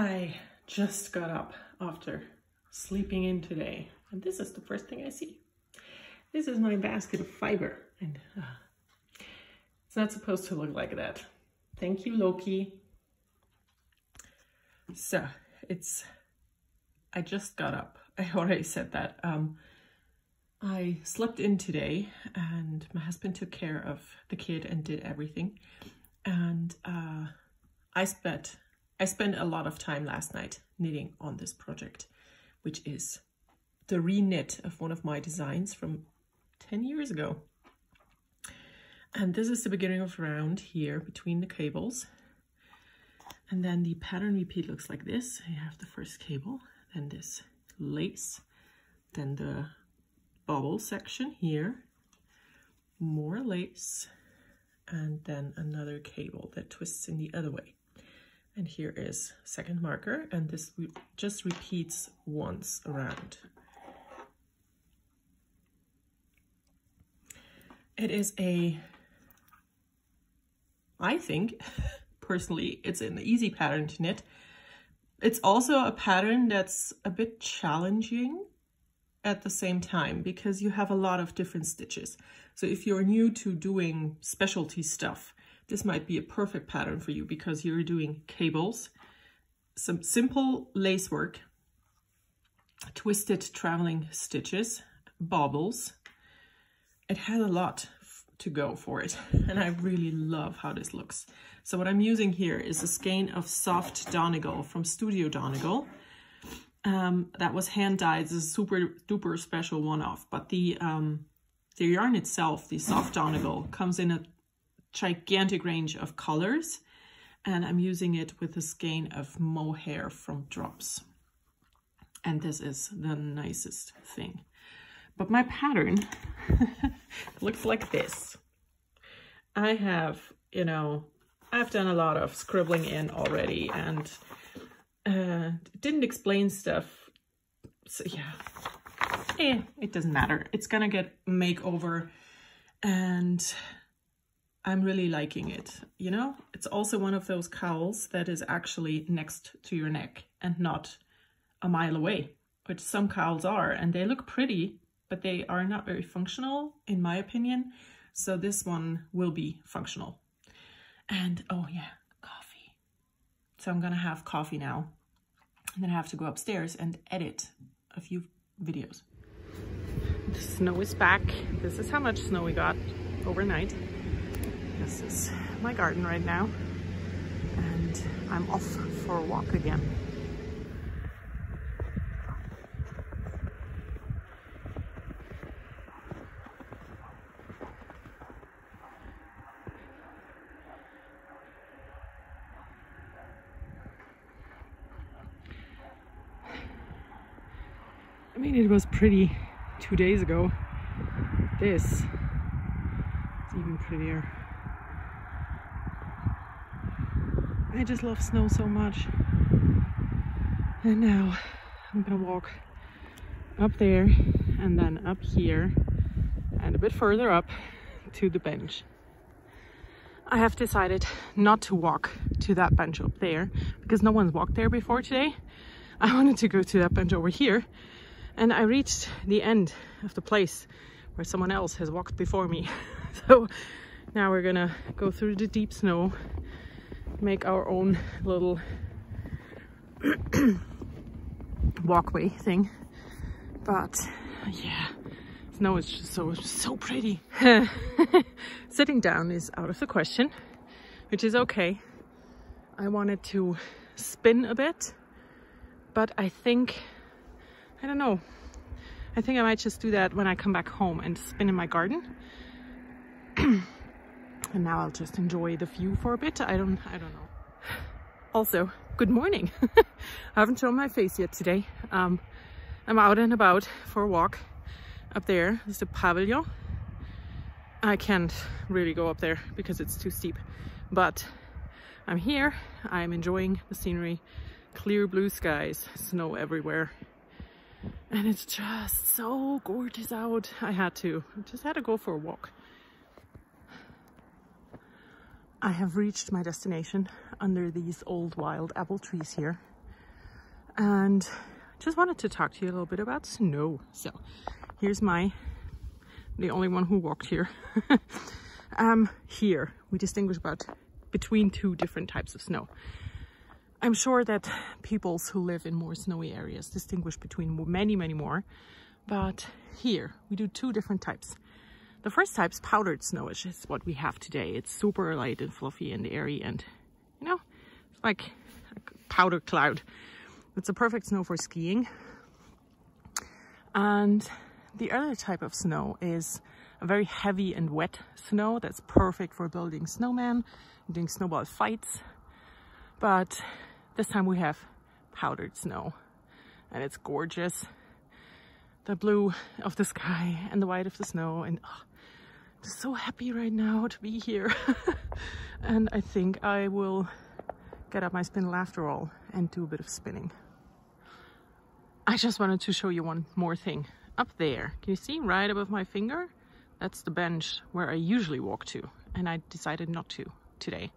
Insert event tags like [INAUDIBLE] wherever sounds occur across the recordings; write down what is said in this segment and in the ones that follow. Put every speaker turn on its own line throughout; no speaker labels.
I just got up after sleeping in today and this is the first thing I see. This is my basket of fiber and uh, it's not supposed to look like that. Thank you, Loki. So it's, I just got up. I [LAUGHS] already said that. Um, I slept in today and my husband took care of the kid and did everything. And uh, I spent I spent a lot of time last night knitting on this project, which is the reknit of one of my designs from 10 years ago. And this is the beginning of round here between the cables. And then the pattern repeat looks like this. You have the first cable, then this lace, then the bobble section here, more lace, and then another cable that twists in the other way. And here is second marker, and this just repeats once around. It is a, I think, [LAUGHS] personally, it's an easy pattern to knit. It's also a pattern that's a bit challenging at the same time because you have a lot of different stitches. So if you're new to doing specialty stuff, this might be a perfect pattern for you because you're doing cables, some simple lace work, twisted traveling stitches, bobbles. It has a lot to go for it [LAUGHS] and I really love how this looks. So what I'm using here is a skein of soft Donegal from Studio Donegal. Um, that was hand dyed. This is a super duper special one-off, but the um, the yarn itself, the soft Donegal, comes in a gigantic range of colors and I'm using it with a skein of mohair from Drops. And this is the nicest thing. But my pattern [LAUGHS] looks like this. I have, you know, I've done a lot of scribbling in already and uh, didn't explain stuff. So yeah, eh, it doesn't matter. It's gonna get makeover and I'm really liking it, you know? It's also one of those cowls that is actually next to your neck and not a mile away, which some cowls are, and they look pretty, but they are not very functional, in my opinion. So this one will be functional. And, oh yeah, coffee. So I'm gonna have coffee now. And then I have to go upstairs and edit a few videos. The snow is back. This is how much snow we got overnight. This is my garden right now and I'm off for a walk again. I mean, it was pretty two days ago. This is even prettier. I just love snow so much. And now I'm gonna walk up there and then up here and a bit further up to the bench. I have decided not to walk to that bench up there because no one's walked there before today. I [LAUGHS] wanted to go to that bench over here and I reached the end of the place where someone else has walked before me. [LAUGHS] so now we're gonna go through the deep snow make our own little walkway thing. But yeah, snow is just so, so pretty. [LAUGHS] Sitting down is out of the question, which is okay. I wanted to spin a bit, but I think, I don't know, I think I might just do that when I come back home and spin in my garden. [CLEARS THROAT] and now I'll just enjoy the view for a bit. I don't, I don't know. Also, good morning. [LAUGHS] I haven't shown my face yet today. Um, I'm out and about for a walk. Up there. there is the pavilion. I can't really go up there because it's too steep, but I'm here. I'm enjoying the scenery. Clear blue skies, snow everywhere. And it's just so gorgeous out. I had to, just had to go for a walk. I have reached my destination under these old wild apple trees here. and just wanted to talk to you a little bit about snow. So here's my, the only one who walked here. [LAUGHS] um, here we distinguish about between two different types of snow. I'm sure that peoples who live in more snowy areas distinguish between many, many more. But here we do two different types. The first type's powdered snow, which is what we have today. It's super light and fluffy and airy and, you know, it's like a powder cloud. It's a perfect snow for skiing. And the other type of snow is a very heavy and wet snow that's perfect for building snowmen, doing snowball fights. But this time we have powdered snow and it's gorgeous. The blue of the sky and the white of the snow and oh, so happy right now to be here. [LAUGHS] and I think I will get up my spindle after all and do a bit of spinning. I just wanted to show you one more thing. Up there, can you see right above my finger? That's the bench where I usually walk to and I decided not to today.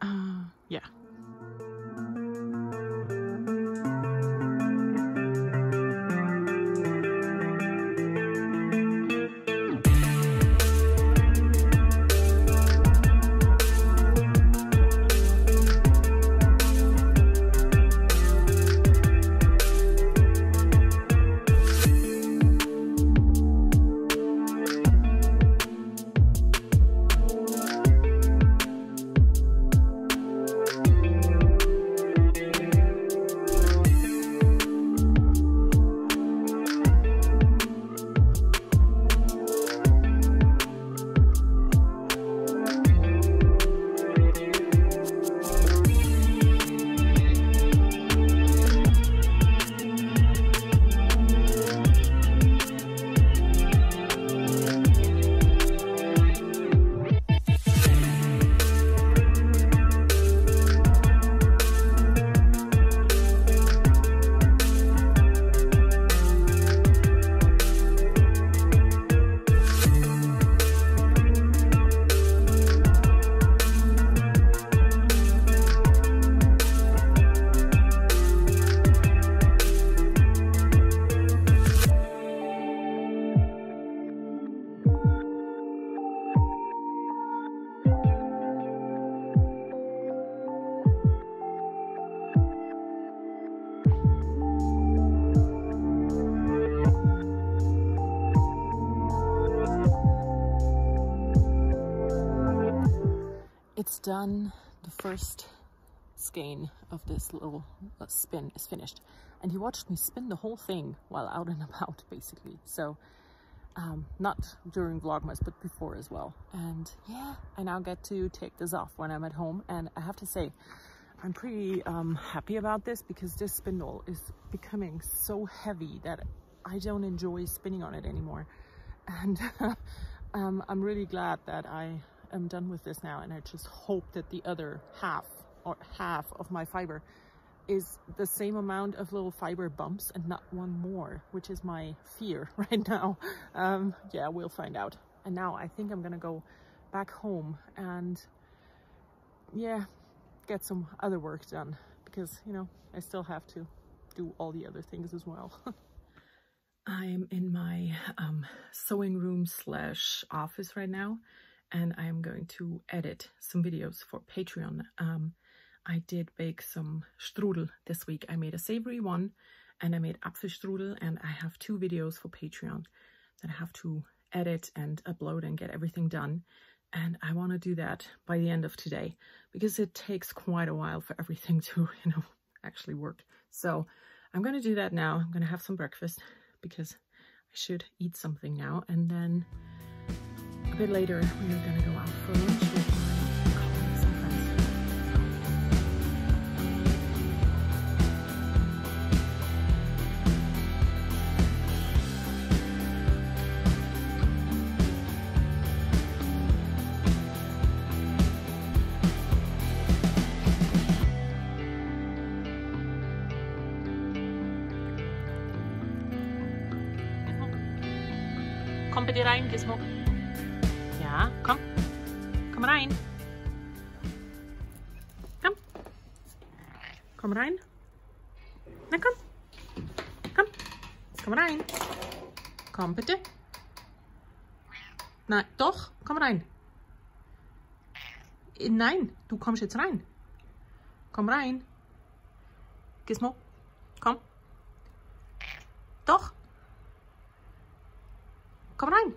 Uh, yeah. It's done. The first skein of this little uh, spin is finished. And he watched me spin the whole thing while out and about, [LAUGHS] basically. So, um, not during Vlogmas, but before as well. And yeah, I now get to take this off when I'm at home. And I have to say, I'm pretty um, happy about this because this spindle is becoming so heavy that I don't enjoy spinning on it anymore. And [LAUGHS] um, I'm really glad that I am done with this now and I just hope that the other half or half of my fiber is the same amount of little fiber bumps and not one more, which is my fear [LAUGHS] right now. Um, yeah, we'll find out. And now I think I'm gonna go back home and yeah, get some other work done because, you know, I still have to do all the other things as well. [LAUGHS] I'm in my um, sewing room slash office right now and I'm going to edit some videos for Patreon. Um, I did bake some strudel this week. I made a savory one and I made Apfelstrudel and I have two videos for Patreon that I have to edit and upload and get everything done. And I want to do that by the end of today because it takes quite a while for everything [LAUGHS] to, you know, actually work. So I'm going to do that now. I'm going to have some breakfast because I should eat something now and then a bit later, we are going to go out for lunch Kom bitte rein, Gizmo. Ja, komm. Komm rein. Komm. Komm rein. Na komm. Komm. Komm rein. Komm bitte. Nein, doch. Komm rein. Äh, nein, du kommst jetzt rein. Komm rein. Gizmo. Komm. Doch. Komm rein.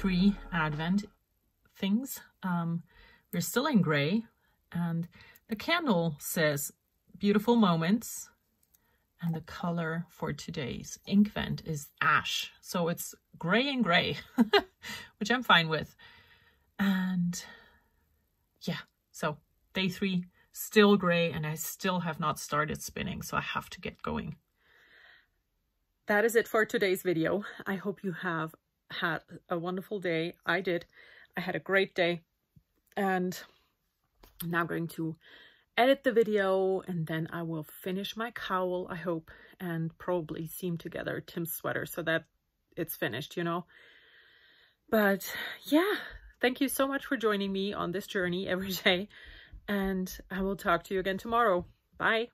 Three Advent things. Um, we're still in gray and the candle says beautiful moments and the color for today's Inkvent is ash. So it's gray and gray, [LAUGHS] which I'm fine with. And yeah, so day three, still gray and I still have not started spinning. So I have to get going. That is it for today's video. I hope you have had a wonderful day. I did. I had a great day. And I'm now going to edit the video and then I will finish my cowl, I hope, and probably seam together Tim's sweater so that it's finished, you know. But yeah, thank you so much for joining me on this journey every [LAUGHS] day. And I will talk to you again tomorrow. Bye.